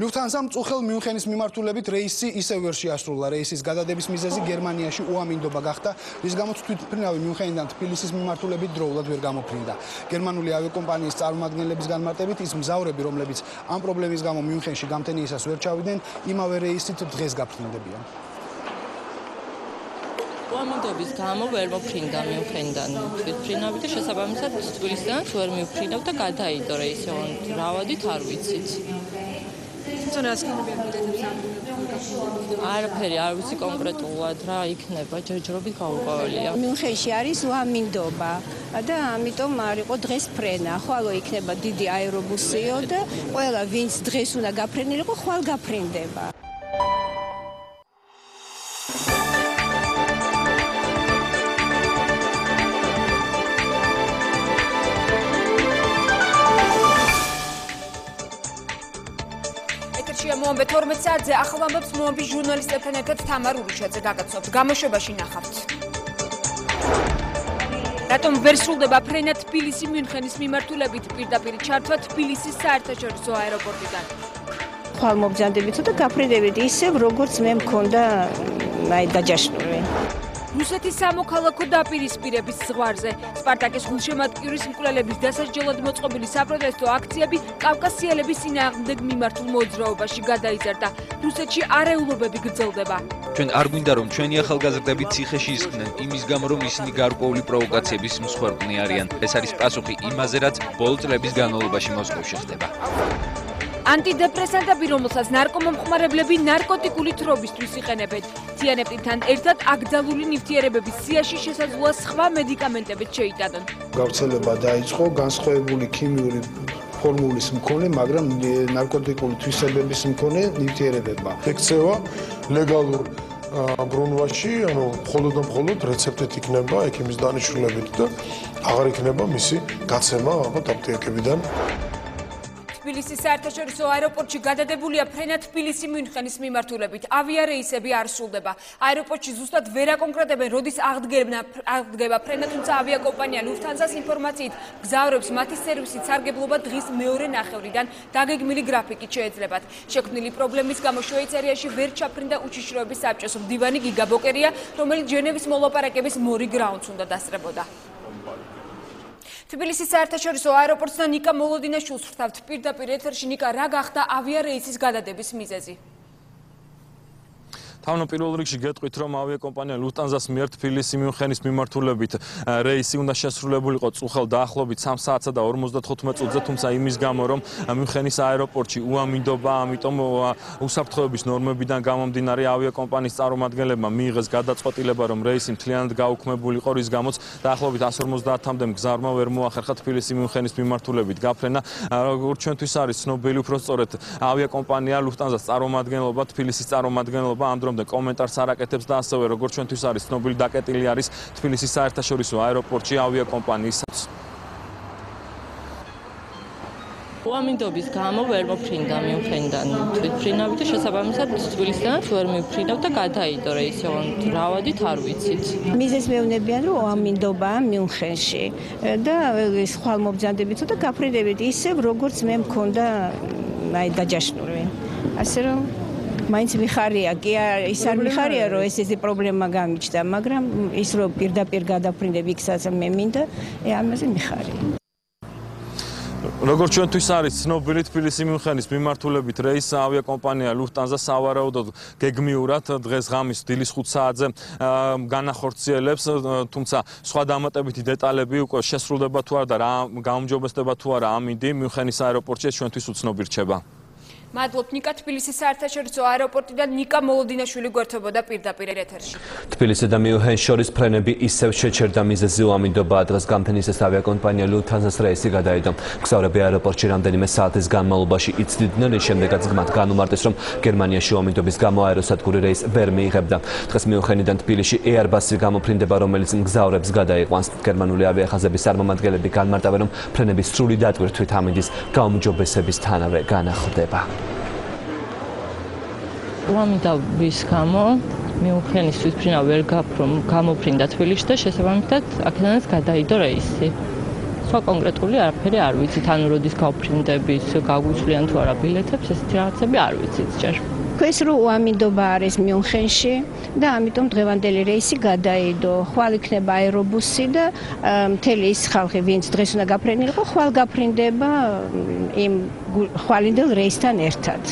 ლუფთანსამ წუხელ მიუნხენის მიმართულებით რეისი ისევ ვერ შეასრულა. რეისის გადადების მიზეზი გერმანიაში უამინდობა გახდა, რის გამოც თვითმფრინავი მიუნხენიდან თბილისის მიმართულებით დროულად ვერ გამოფრინდა. გერმანული ავიაკომპანიის წარმომადგენლების განმარტებით ის მგზავრები, რომლებიც ამ პრობლემის გამო მიუნხენში გამთენიისას ვერ ჩავიდნენ, იმავე რეისით დღეს გაფრინდებიან. უამინდობის გამო ვერ მოფრინდა მიუნხენიდან თვითმფრინავი და შესაბამისად თბილისიდანაც ვერ მიუფრინავ და გადაიდო რეისი. რავადით არ ვიცით. თვითონ რას ქონებია მილეთებს ამ არაფერი არ ვიცი კონკრეტულად რა იქნება ჯერჯერობით გაურკვეველია მიუნხენში არის უამინდობა და ამიტომ არ იყო დღეს ფრენა. ხვალო იქნება დიდი აერობუსიო და ყველა ვინც დღეს უნდა გაფრენილიყო ხვალ გაფრენდება ეთერშია მოამბე 12 საათზე ახალ ამბებს მოამბის ჟურნალისტებთან ერთად თამარ ურუშაძე გაგაცნობთ. გამოშვებაში ნახავთ. რატომ ვერ სრულდება ფრენა თბილისი მიუნხენის მიმართულებით პირდაპირ ჩართვა თბილისის საერთაშორისო აეროპორტიდან? ხვალ მობძანდებით და გაფრინდებით ისევ როგორც მე მქონდა აი დაჯაშნური. რუსეთის სამოქალაქო დაპირისპირების ზღვარზე სპარტაკის გულშემატკივრის მკვლელების დასაჯელად მოწყობილი საპროტესტო აქციები კავკასიელების წინააღმდეგ მიმართულ მოძრაობაში გადაიზარდა. რუსეთში არეულობები გრძელდება. ჩვენ არ გვინდა რომ ჩვენი ახალგაზრდები ციხეში ისხდნენ იმის გამო რომ ისინი გარკვეული პროვოკაციების მსხვერპლნი არიან. ეს არის პასუხი იმაზე რაც ბოლო წლების განმავლობაში მოსკოვში ხდება. ანტიდეპრესანტები, რომელსაც ნარკომომხმარებლები ნარკოტიკული თრობისთვის იყენებენ, თიანეპტინთან ერთად აკრძალული ნივთიერებების სიაში შესაძლოა სხვა მედიკამენტებიც შეიტანონ. გავრცელება დაიწყო განსხვავებული ქიმიური ფორმულის მქონე, მაგრამ ნარკოტიკული თვისებების მქონე ნივთიერებებმა. ექცევა ლეგალურ ბრუნვაში, ანუ მხოლოდ და მხოლოდ რეცეპტით იქნება ექიმის დანიშნულებით და აღარ იქნება მისი გაცემა ალბათ აპტეკებიდან. თბილისის საერთაშორისო აეროპორტში გადადებულია ფრენა თბილისი მიუნხენის მიმართულებით. ავიარეისები არ სრულდება. აეროპორტში ზუსტად ვერ აკონკრეტებენ, როდის აღდგება აღდგება ფრენა, თუმცა ავიაკომპანია Lufthansa-ს ინფორმაციით გზავრებს მათი სერვისით სარგებლობა დღის მეორე ნახევრიდან დაგეგმილი გრაფიკით შეეძლებათ. შექმნილი პრობლემის გამო შვეიცარიაში ვერ ჩაფრინდა უშიშროების საბჭოს მდივანი გიგა ბოკერია, რომელიც ჟენევის მოლაპარაკების მორი გრაუნდს უნდა დასწრებოდა. თბილისის საერთაშორისო აეროპორტსთან ნიკა მოლოდინაშვილს ვრთავთ. პირდაპირ ეთერში ნიკა რა გახდა ავიარეისის გადადების მიზეზი თავნო პირველ რიგში გეტყვით რომ ავიაკომპანია ლუტანზას მიერ თბილისი მიუნხენის მიმართულებით რეისი უნდა შესრულებულიყო წუხელ დაახლოებით 3 საათსა და 55 წუთზე თუმცა იმის გამო რომ მიუნხენის აეროპორტში უამინდობა ამიტომ უსაფრთხოების ნორმებიდან გამომდინარე ავიაკომპანიის წარმომადგენლებმა მიიღეს გადაწყვეტილება რომ რეისი მთლიანად გაუქმებულიყო რის გამოც დაახლოებით 150-მდე მგზავრმა ვერ მოახერხა თბილისი მიუნხენის მიმართულებით გაფრენა. როგორც ჩვენთვის არის ცნობილი უფრო სწორედ ავიაკომპანია ლუტანზას წარმომადგენლობა თბილისის წარმომადგენლობა ამ დრომდე კომენტარს არაკეთებს და ასევე როგორც ჩვენთვის არის ცნობილი დაკეტილი არის თბილისის საერთაშორისო აეროპორტში ავიაკომპანიისათვის. უამინდობის გამო ვერ მოფრინდა მიუნხენიდან თვითფრინავი და შესაბამისად თბილისიდანაც ვერ მიფრინავ და გადაიდო რეისი რავადით არ ვიცით. მიზეს მეუბნებიან რომ უამინდობა მიუნხენში და ეს ხვალ მობძანდებით და გაფრინდებით ისევ როგორც მე მქონდა აი დაჯაშნური. ასე რომ მაინც მიხარია, კი ის არ მიხარია, რომ ეს ესე პრობლემა გამიჩნდა, მაგრამ ის რომ პირდაპირ გადაფრინდები იქსაც მე მინდა, ე ამაზე მიხარია. როგორც ჩვენთვის არის ცნობილი თბილისი მიუნხენის მიმართულებით რეის ავიაკომპანია Lufthansa სავარაუდოდ გეგმიურად დღეს ღამის დილის 5 საათზე განახორციელებს, თუმცა სხვა დამატებითი დეტალები უკვე შესრულდება თუ არა და რა გაუმჯობესდება თუ არა ამინდი მიუნხენის აეროპორტში ჩვენთვის უცნობი რჩება. მადლობ ნიკა თბილისის საერთაშორისო აეროპორტიდან ნიკა მოლოდინაშვილი გვერდთობოდა პირდაპირ ეთერში. თბილისი და მიუნხენის შორის ფრენები ისევ შეჩერდა მიზეზი უამინდობა დღეს გამთენისის ავიაკომპანია Lufthansa-ს რეისი გადაიდო. მგზავრები აეროპორტში რამდენიმე საათის განმავლობაში იცდიდნენ, ის შემდეგაც მათ განუმარტეს, რომ გერმანიაში უამინდობის გამო აეროსადგური რეის ვერ მიიღებდა. დღეს მიუნხენიდან თბილისში Airbus-ი გამოფრინდება, რომელიც მგზავრებს გადაიყვანს. გერმანული ავიახაზების წარმომადგენლები განმარტავენ, რომ ფრენების სრული დატვირთვით ამინდის გაუმჯობესებისთანავე განახლდება. უამინდობის გამო მიუხენის თვითფრინა ვერ გაფრომ გამოფრინდა თბილისში და შესაბამისად აქედანაც გადაიდო რეისი. სხვა კონკრეტული არაფერი არ ვიცით, ანუ როდის გავფრინდების, გაგვიცვლიან თუ არა ბილეთებს, ესეთი რაღაცები არ ვიცით ჯერ. ეს რო უამინდობა არის მიუნხენში და ამიტომ დღევანდელი რეისი გადაიდო. ხვალ იქნება აერობუსი და მთელი ის ხალხი, ვინც დღეს უნდა გაფრენილიყო, ხვალ გაფრინდება იმ ხვალინდელ რეისთან ერთად.